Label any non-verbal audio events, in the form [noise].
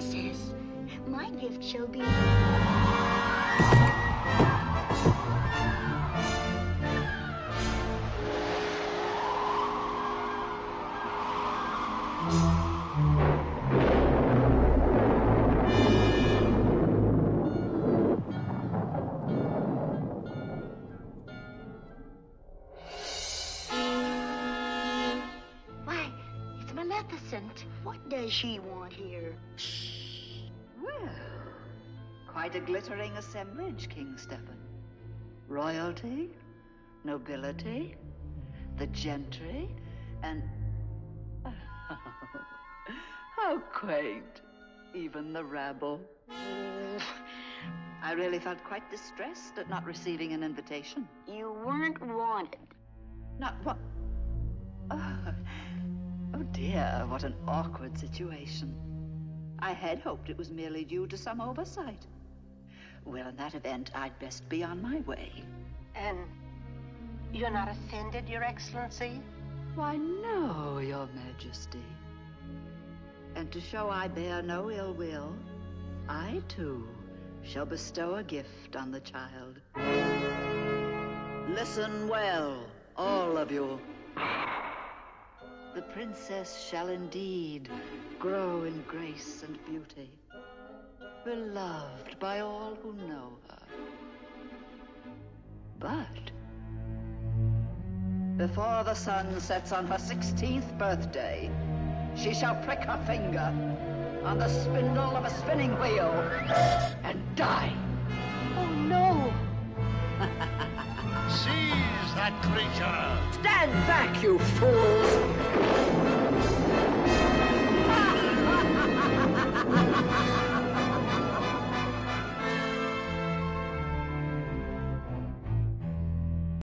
princess. My gift shall be. Maleficent. What does she want here? Shh. Well, quite a glittering assemblage, King Stephen. Royalty, nobility, the gentry, and. [laughs] how quaint. Even the rabble. I really felt quite distressed at not receiving an invitation. You weren't wanted. Not what? Oh, oh dear, what an awkward situation. I had hoped it was merely due to some oversight. Well, in that event, I'd best be on my way. And you're not offended, Your Excellency? Why, no, Your Majesty. And to show I bear no ill will, I too shall bestow a gift on the child. Listen well, all of you. The princess shall indeed grow in grace and beauty, beloved by all who know her. But before the sun sets on her 16th birthday, she shall prick her finger on the spindle of a spinning wheel and die. Oh, no! [laughs] Seize that creature! Stand back, you fools!